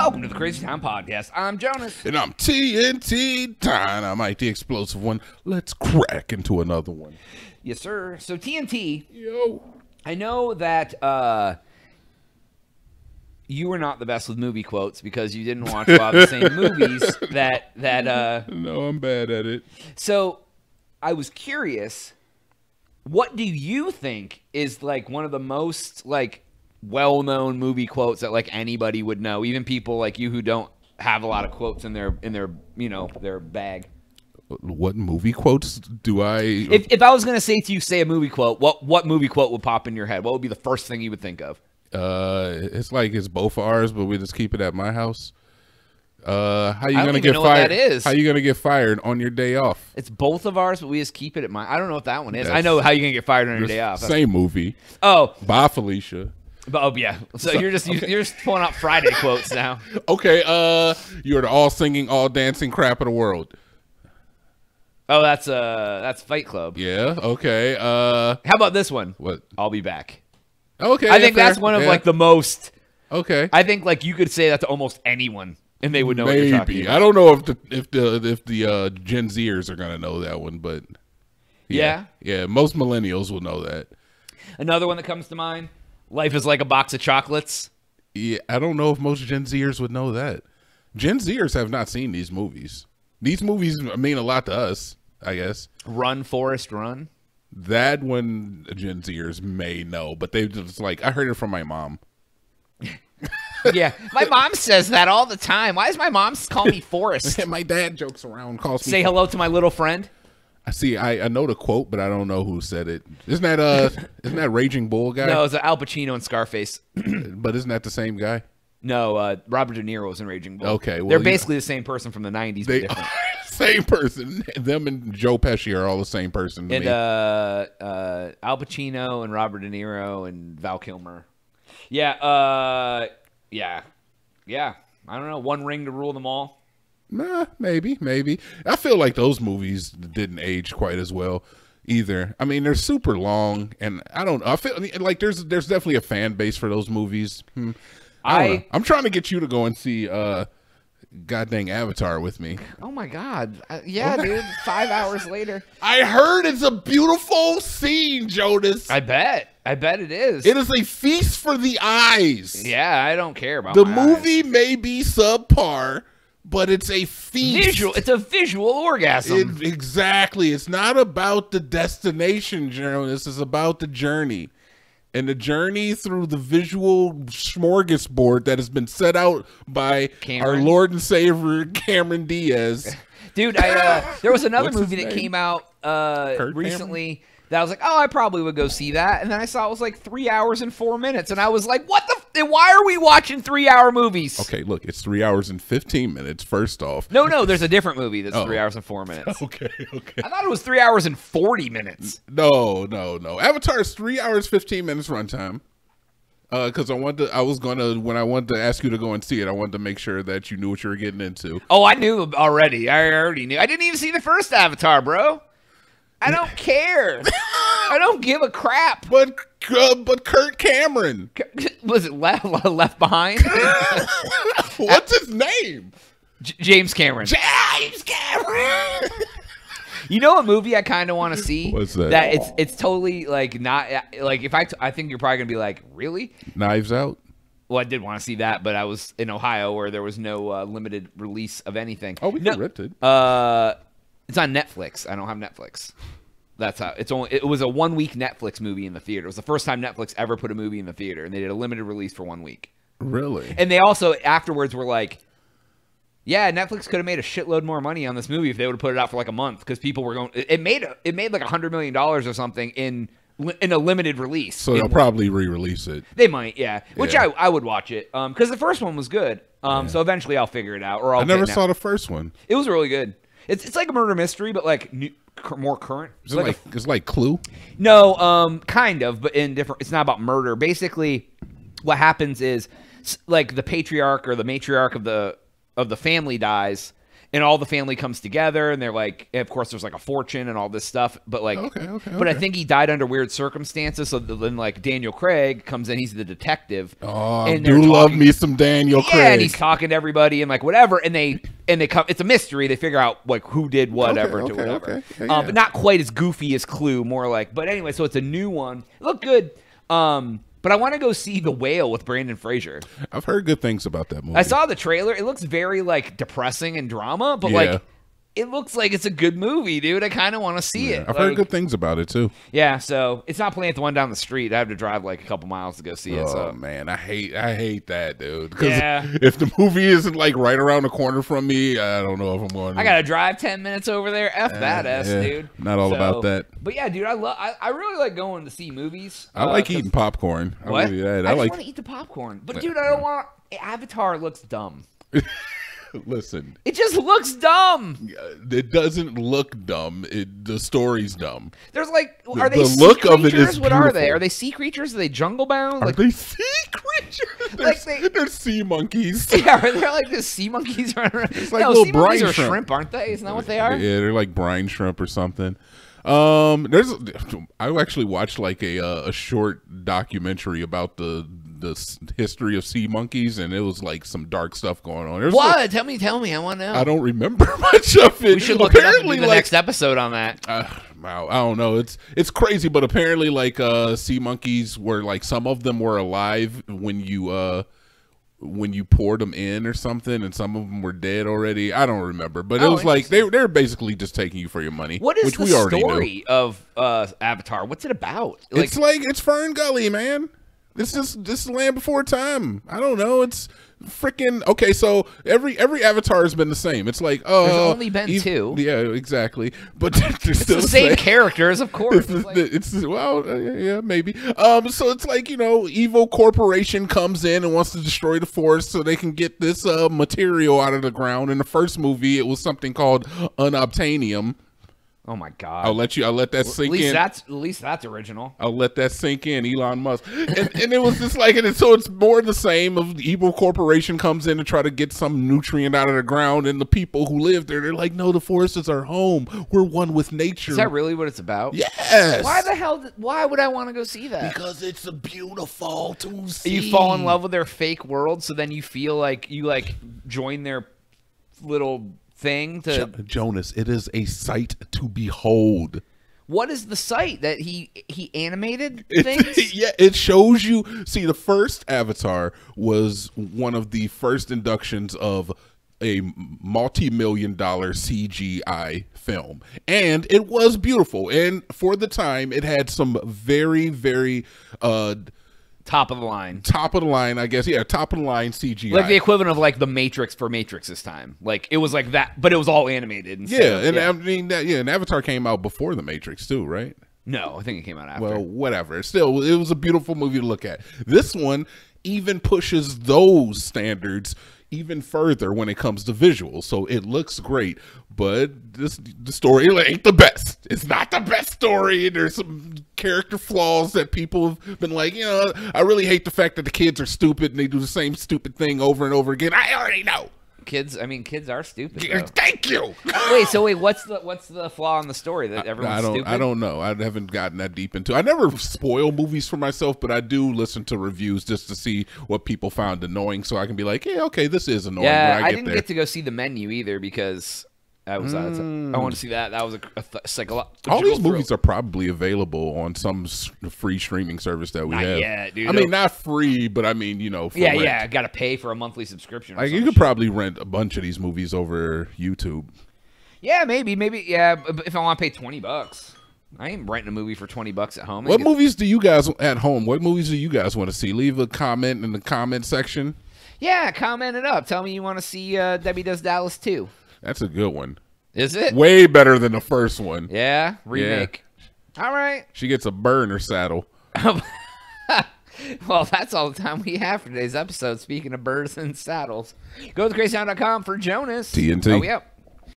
Welcome to the Crazy Town Podcast. I'm Jonas. And I'm TNT Time. I'm the explosive one. Let's crack into another one. Yes, sir. So TNT, Yo. I know that uh, you were not the best with movie quotes because you didn't watch a lot of the same movies that that. Uh, No, I'm bad at it. so I was curious. What do you think is like one of the most like well-known movie quotes that like anybody would know, even people like you who don't have a lot of quotes in their in their you know their bag? What movie quotes do I? If, if I was gonna say to you, say a movie quote, what what movie quote would pop in your head? What would be the first thing you would think of? uh, it's like it's both of ours, but we just keep it at my house. Uh, how you gonna get fired? that is. How you gonna get fired on your day off? It's both of ours, but we just keep it at mine. I don't know what that one is. I know how you gonna get fired on your day off. Same movie. Oh, Bye, Felicia. But, oh yeah. So, you're just you, you're just pulling out Friday quotes now. Okay. Uh, you're the all singing, all dancing crap of the world. Oh, that's uh that's Fight Club. Yeah. Okay. Uh, How about this one? what? I'll be back. Okay. I think fair. that's one of Yeah. like the most. Okay. I think like you could say that to almost anyone, and they would know what you're talking Maybe about. I don't know if the if the if the uh, Gen Zers are gonna know that one, but yeah, yeah, most millennials will know that. Another one that comes to mind: "Life is like a box of chocolates." Yeah, I don't know if most Gen Zers would know that. Gen Zers have not seen these movies. These movies mean a lot to us, I guess. Run, Forrest, run. That one Gen Zers may know, but they just like I heard it from my mom. yeah, my mom says that all the time. Why does my mom call me Forrest? my dad jokes around, calls me. Say hello to my little friend. I see. I, I know the quote, but I don't know who said it. Isn't that uh? isn't that Raging Bull guy? No, it's Al Pacino and Scarface. but isn't that the same guy? No, uh, Robert De Niro was in Raging Bull. Okay, well, they're basically the same person from the '90s, They but different. same person. Them and Joe Pesci are all the same person to and me. uh, uh, Al Pacino and Robert De Niro and Val Kilmer. Yeah, uh, yeah, yeah. I don't know. One ring to rule them all. Nah, maybe, maybe. I feel like those movies didn't age quite as well either. I mean, they're super long, and I don't. I feel like there's there's definitely a fan base for those movies. Hmm. I, I I'm trying to get you to go and see uh, God dang Avatar with me. Oh my God! Uh, yeah, dude. Five hours later. I heard it's a beautiful scene, Jonas. I bet. I bet it is. it is a feast for the eyes. yeah, I don't care about The my eyes. movie may be subpar, but it's a feast. Visual. It's a visual orgasm. It- exactly. It's not about the destination, Jonas. It's about the journey. And the journey through the visual smorgasbord that has been set out by our Lord and Savior Cameron Diaz. Dude, I uh, there was another movie that name? came out uh, recently that I was like, oh, I probably would go see that, and then I saw it was like three hours and four minutes, and I was like, what the? Then why are we watching three-hour movies? Okay, look, it's three hours and 15 minutes, first off. No, no, there's a different movie that's Oh. three hours and four minutes. Okay, okay. I thought it was three hours and forty minutes. No, no, no. Avatar is three hours fifteen minutes runtime. Uh, because I wanted to, I was gonna when I wanted to ask you to go and see it, I wanted to make sure that you knew what you were getting into. Oh, I knew already. I already knew. I didn't even see the first Avatar, bro. I don't care. I don't give a crap. But uh, but Kurt Cameron, Was it left left behind? what's his name? J- James Cameron. James Cameron. You know a movie I kind of want to see? What's that? That it's it's totally like not like if I t- I think you're probably gonna be like really. Knives Out. Well, I did want to see that, but I was in Ohio where there was no uh, limited release of anything. Oh, we no, rent it. Uh, it's on Netflix. I don't have Netflix. That's how it's only. It was a one week Netflix movie in the theater. It was the first time Netflix ever put a movie in the theater, and they did a limited release for one week. Really? And they also afterwards were like, "Yeah, Netflix could have made a shitload more money on this movie if they would have put it out for like a month because people were going. It made a, it made like a hundred million dollars or something in in a limited release. So they'll probably re-release it. they might, yeah. Which Yeah. I, I would watch it um because the first one was good. Um, so eventually I'll figure it out. Or I'll I never saw the first one. It was really good. It's it's like a murder mystery, but like new, more current. It's it like a it's like Clue? no, um, kind of, but in different. It's not about murder. Basically, what happens is like the patriarch or the matriarch of the of the family dies, and all the family comes together, and they're like, and of course, there's like a fortune and all this stuff. But like, Okay, okay, But I think he died under weird circumstances. So then, like Daniel Craig comes in, he's the detective. Oh, and do love me some Daniel yeah, Craig. and he's talking to everybody and like whatever, and they and they come. It's a mystery. They figure out like who did whatever Okay, to okay, whatever, okay. Yeah, Um, yeah. but not quite as goofy as Clue. More like, but anyway, so it's a new one. It looked good. Um, but I want to go see The Whale with Brendan Fraser. I've heard good things about that movie. I saw the trailer. It looks very like depressing and drama, but Yeah. like it looks like it's a good movie, dude. I kind of want to see it. I've heard good things about it too. Yeah, so it's not playing at the one down the street. I have to drive like a couple miles to go see it. Oh So man, I hate I hate that, dude. Yeah. if the movie isn't like right around the corner from me, I don't know if I'm going. To... I gotta drive ten minutes over there. F that ass, yeah. dude. Not all about that. But yeah, dude, I love. I, I really like going to see movies. I uh, like eating popcorn. I What? really- yeah, I, I, like. want to eat the popcorn. But dude, I don't want. Avatar looks dumb. Listen, It just looks dumb. it doesn't look dumb. It the story's dumb. There's like, are they the sea look of it creatures? is What are they? Are they sea creatures? Are they jungle bound? Are Like, they sea creatures? They're, Like they- they're sea monkeys. yeah, they're like the sea monkeys running around? It's like no, little sea monkeys brine are shrimp. shrimp, aren't they? Isn't that what they are? Yeah, they're like brine shrimp or something. Um, there's I actually watched like a uh, a short documentary about the the history of sea monkeys, and it was like some dark stuff going on. There's What? tell me, tell me. I want to know. I don't remember much of it. we should look it up the like next episode on that. uh, wow, I don't know. It's it's crazy, but apparently, like uh, sea monkeys were like some of them were alive when you uh when you poured them in or something, and some of them were dead already. I don't remember, but it Oh, was like they they're basically just taking you for your money. What is which the we already knew. story of uh, Avatar? What's it about? Like, it's like it's Fern Gully, man. It's just this is Land Before Time. I don't know. It's freaking okay. So every every Avatar has been the same. It's like oh, There's only been two. Yeah, exactly. But they're still the same characters, of course. It's, It's like- it's well, uh, yeah, maybe. Um, so it's like you know, evil corporation comes in and wants to destroy the forest so they can get this uh material out of the ground. In the first movie, it was something called unobtainium. Oh my god! I'll let you. I'll let that sink at least in. that's at least that's original. I'll let that sink in, Elon Musk. And, and it was just like, and so it's more the same of the evil corporation comes in to try to get some nutrient out of the ground, and the people who live there, they're like, no, the forest is our home. We're one with nature. Is that really what it's about? Yes. Why the hell? Why would I want to go see that? Because it's a beautiful to see. you fall in love with their fake world, so then you feel like you like join their little thing to. Jo- Jonas, it is a sight to behold. What is the site that he he animated It- things? yeah, it shows you. See, the first Avatar was one of the first inductions of a multi-million dollar CGI film, and it was beautiful. And for the time, it had some very, very uh, Top of the line. top of the line, I guess. Yeah, top of the line CGI. Like the equivalent of like the Matrix for Matrix this time. Like it was like that, but it was all animated. Instead yeah, and I mean, that, yeah, and Avatar came out before the Matrix too, right? no, I think it came out after. Well, whatever. Still, it was a beautiful movie to look at. This one even pushes those standards even further when it comes to visuals. So it looks great, but this the story ain't the best. It's not the best story. There's some character flaws that people have been like, you know, I really hate the fact that the kids are stupid and they do the same stupid thing over and over again. I already know. Kids, I mean, kids are stupid. Thank you. wait, so wait, what's the what's the flaw in the story that everyone's I don't. stupid? I don't know. I haven't gotten that deep into. I never spoil movies for myself, but I do listen to reviews just to see what people found annoying, so I can be like, yeah, okay, this is annoying. Yeah, I, I didn't there. get to go see the menu either because I was. Uh, I want to see that. That was a, a psychological. All these thrill. movies are probably available on some s- free streaming service that we Not have. Yeah, dude. I mean, not free, but I mean, you know, for Yeah, rent. yeah. I got to pay for a monthly subscription. or Like you could shit. probably rent a bunch of these movies over YouTube. Yeah, maybe, maybe. Yeah, if I want to pay twenty bucks, I ain't renting a movie for twenty bucks at home. I What movies do you guys at home? What movies do you guys want to see? Leave a comment in the comment section. Yeah, comment it up. Tell me you want to see uh, Debbie Does Dallas too. That's a good one. Is it? Way better than the first one. Yeah, remake. All right. She gets a burner saddle. Well, that's all the time we have for today's episode. Speaking of birds and saddles, go to crazytown.com for Jonas. TNT. Oh, yep.